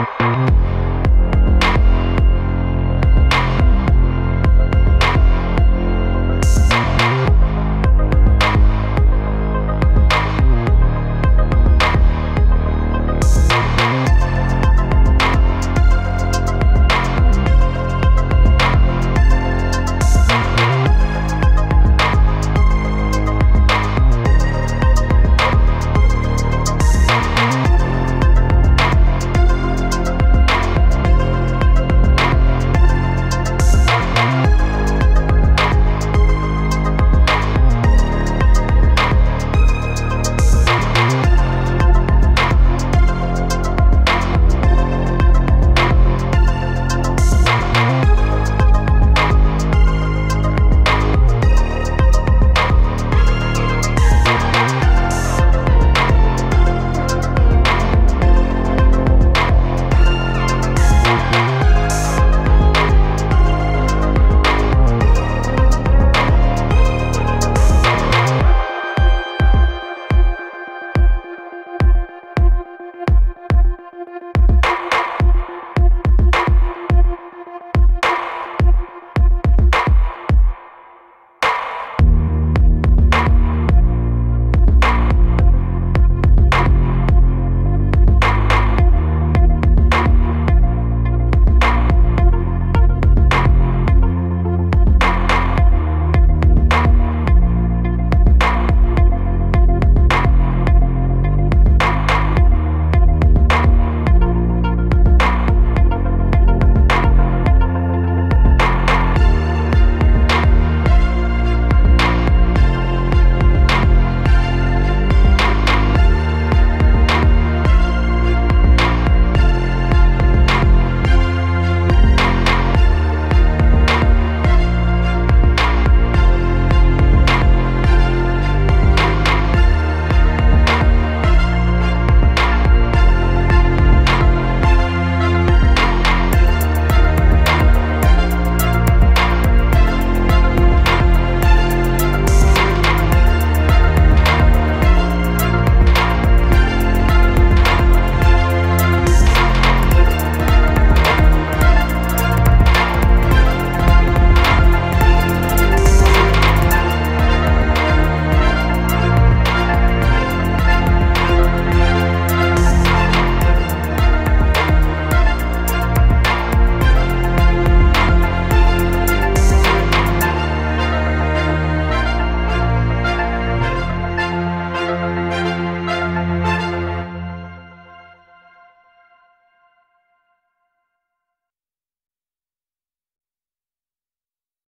Música